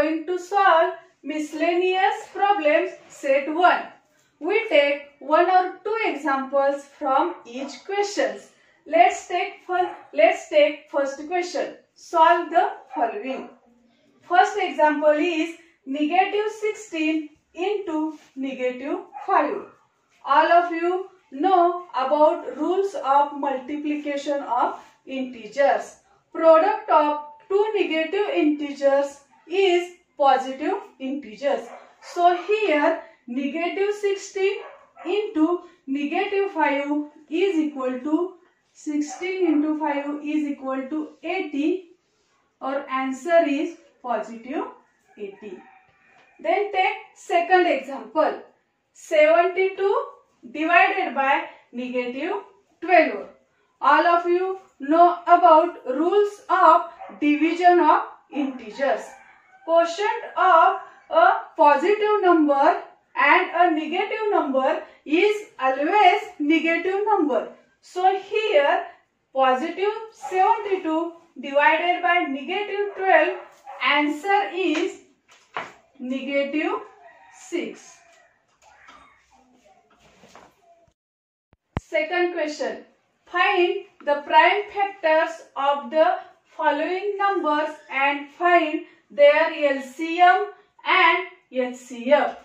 going to solve miscellaneous problems set 1. We take one or two examples from each questions. Let's take let's take first question. Solve the following. First example is negative 16 into negative 5. All of you know about rules of multiplication of integers. Product of two negative integers is positive integers. So here negative 16 into negative 5 is equal to 16 into 5 is equal to 80. Our answer is positive 80. Then take second example. 72 divided by negative 12. All of you know about rules of division of integers. Quotient of a positive number and a negative number is always negative number. So here positive 72 divided by negative 12 answer is negative 6. Second question. Find the prime factors of the following numbers and find their LCM and HCF.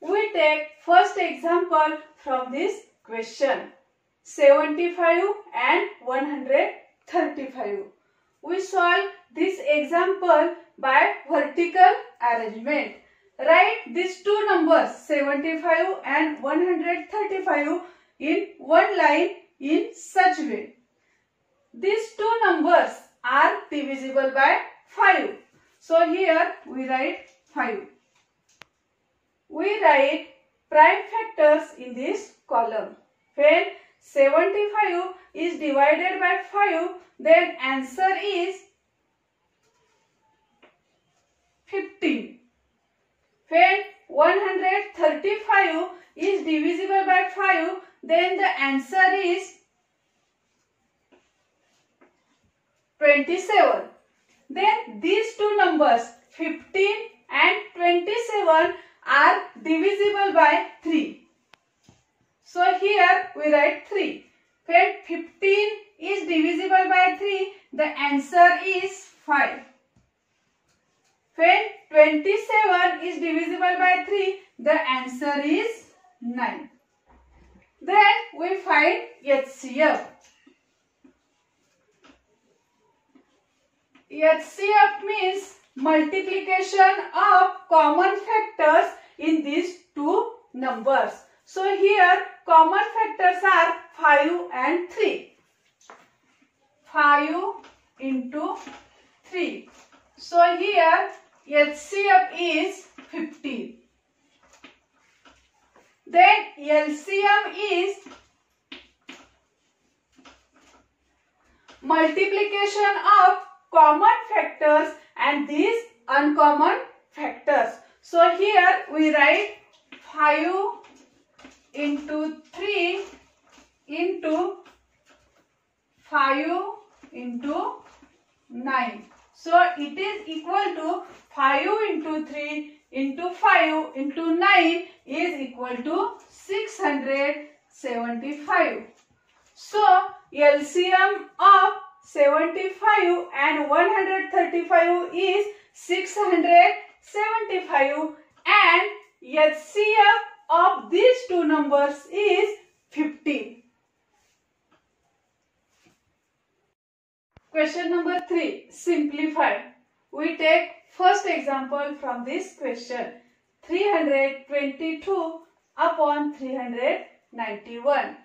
We take first example from this question. 75 and 135. We solve this example by vertical arrangement. Write these two numbers 75 and 135 in one line in such way. These two numbers are divisible by 5. So here we write 5. We write prime factors in this column. When 75 is divided by 5, then answer is 15. When 135 is divisible by 5, then the answer is 27. Then these two numbers 15 and 27 are divisible by 3. So here we write 3. When 15 is divisible by 3, the answer is 5. When 27 is divisible by 3, the answer is 9. Then we find HCF. HCF means multiplication of common factors in these two numbers. So here common factors are 5 and 3. 5 into 3. So here HCF is 15. Then LCM is multiplication of common factors and these uncommon factors. So here we write 5 into 3 into 5 into 9. So it is equal to 5 into 3 into 5 into 9 is equal to 675. So LCM of 75 and 135 is 675 and HCF of these two numbers is 15. Question number 3. Simplify. We take first example from this question. 322 upon 391.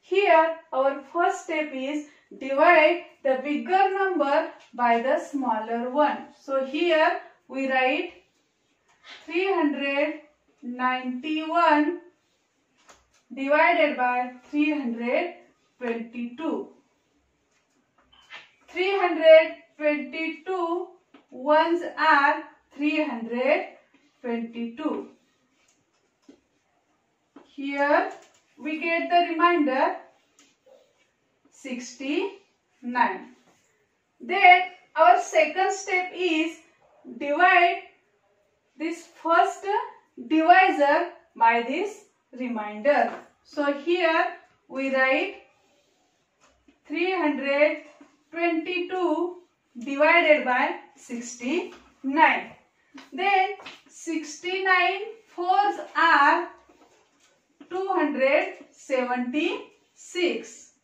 Here our first step is divide the bigger number by the smaller one. So here we write 391 divided by 322. 322 ones are 322. Here we get the remainder 69. Then our second step is divide this first divisor by this remainder. So here we write 322 divided by 69. Then 69 fours are 276.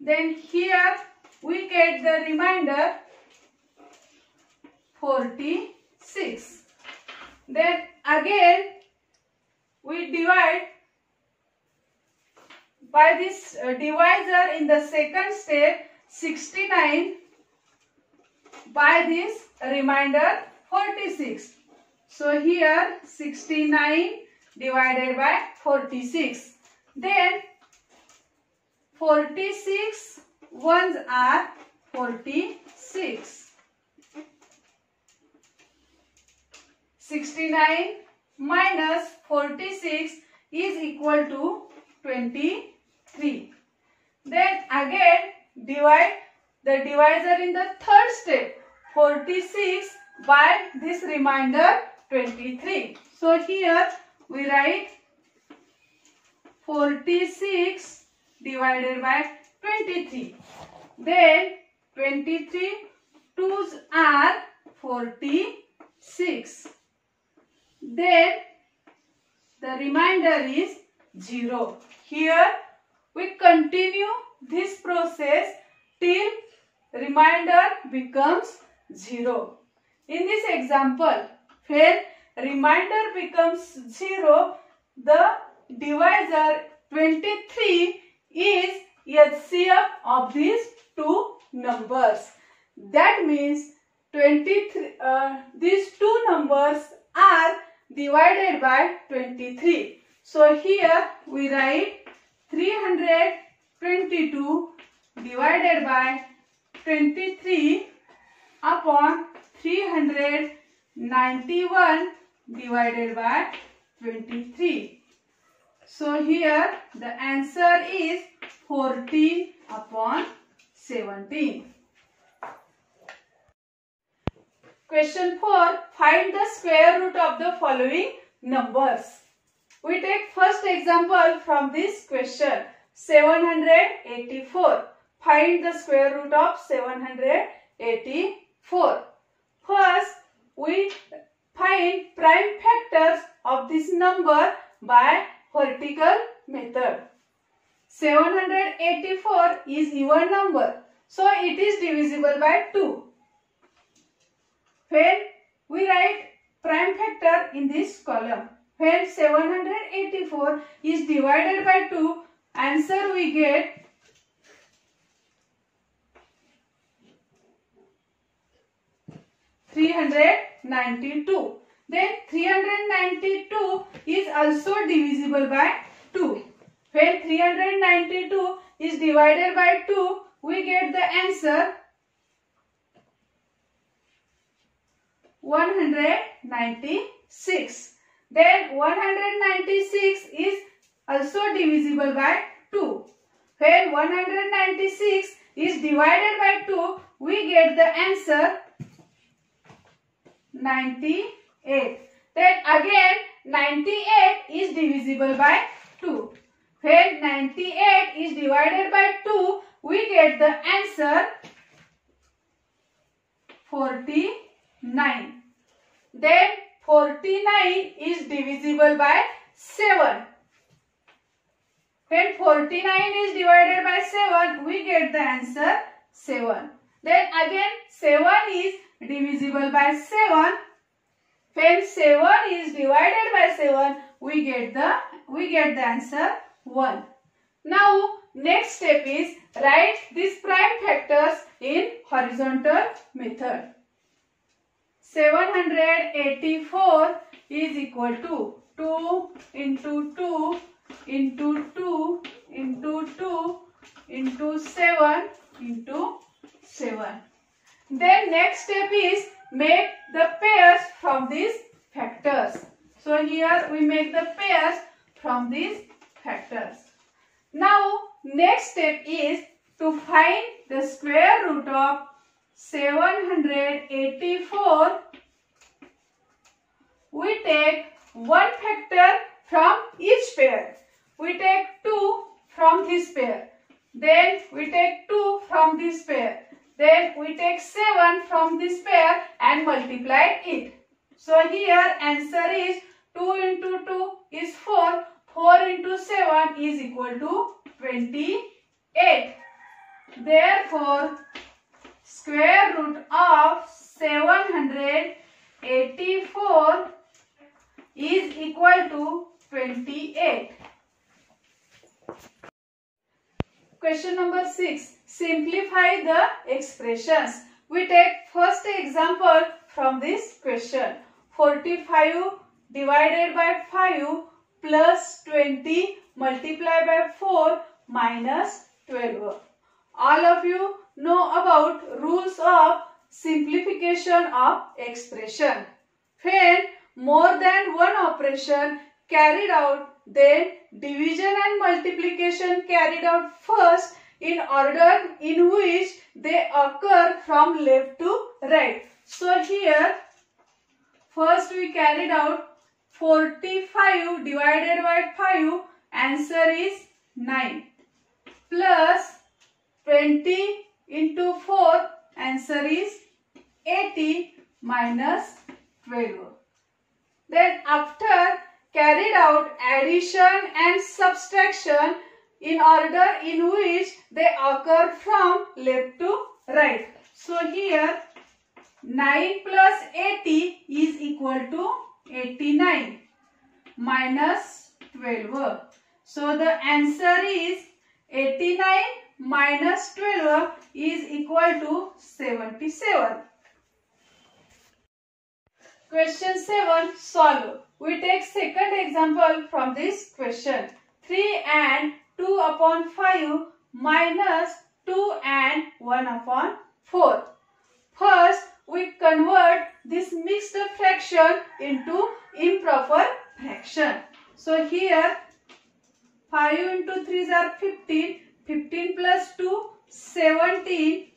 Then here we get the remainder 46. Then again we divide by this uh, divisor in the second step 69 by this remainder 46. So here 69 divided by 46. Then 46 ones are 46. 69 minus 46 is equal to 23. Then again divide the divisor in the third step 46 by this remainder 23. So here we write 46 divided by 23. Then 23 twos are 46. Then the remainder is 0. Here we continue this process till remainder becomes 0. In this example, when remainder becomes 0, the divisor 23 is HCF of these two numbers. That means 23, uh, these two numbers are divided by 23. So here we write 322 divided by 23 upon 391 divided by 23. So here the answer is 14 upon 17. Question 4. Find the square root of the following numbers. We take first example from this question. 784. Find the square root of 784. First, we find prime factors of this number by vertical method. 784 is even number. So, it is divisible by 2. When we write prime factor in this column, when 784 is divided by 2, answer we get Three hundred ninety-two. Then 392 is also divisible by 2. When 392 is divided by 2, we get the answer 196. Then 196 is also divisible by 2. When 196 is divided by 2, we get the answer 98. Then again 98 is divisible by 2. When 98 is divided by 2, we get the answer 49. Then 49 is divisible by 7. When 49 is divided by 7, we get the answer 7. Then again 7 is divisible by 7. When 7 is divided by 7, we get the we get the answer 1. Now next step is write these prime factors in horizontal method. 784 is equal to 2 into 2 into 2 into 2 into 7 into 7. Then next step is make the pairs from these factors. So here we make the pairs from these factors. Now next step is to find the square root of 784 we take one factor from each pair. We take 2 from this pair. Then we take 2 from this pair. Then we take 7 from this pair and multiply it. So here answer is 2 into 2 is 4. 4 into 7 is equal to 28. Therefore, square root of 784 is equal to 28. Question number 6. Simplify the expressions. We take first example from this question. 45 divided by 5 plus 20 multiplied by 4 minus 12. All of you know about rules of simplification of expression. When more than one operation carried out, then division and multiplication carried out first in order in which they occur from left to right. So here, first we carried out 45 divided by 5, answer is 9 plus 20 into 4, answer is 80 minus 12. Then after carried out addition and subtraction in order in which they occur from left to right. So here 9 plus 80 is equal to 89 minus 12. So the answer is 89 minus 12 is equal to 77. Question 7 solve. We take second example from this question. 3 and 2 upon 5 minus 2 and 1 upon 4. First, we convert this mixed fraction into improper fraction. So here 5 into 3 are 15. 15 plus 2 17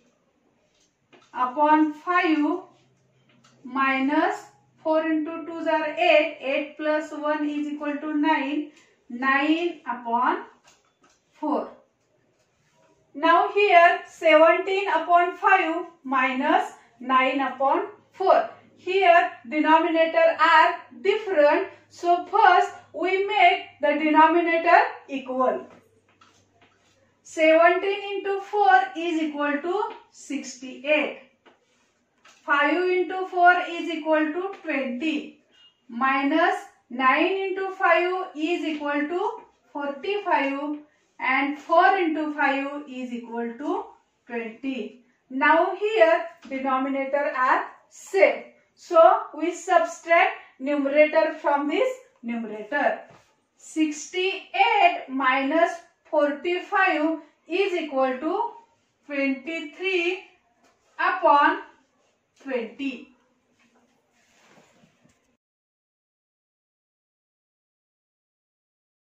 upon 5 minus 4 into 2 are 8. 8 plus 1 is equal to 9. 9 upon 4. Now here 17 upon 5 minus 9 upon 4. Here denominator are different. So first we make the denominator equal. 17 into 4 is equal to 68. 5 into 4 is equal to 20 minus 9 into 5 is equal to 45 and 4 into 5 is equal to 20. Now here denominator are same. So we subtract numerator from this numerator. 68 minus 45 is equal to 23 upon 20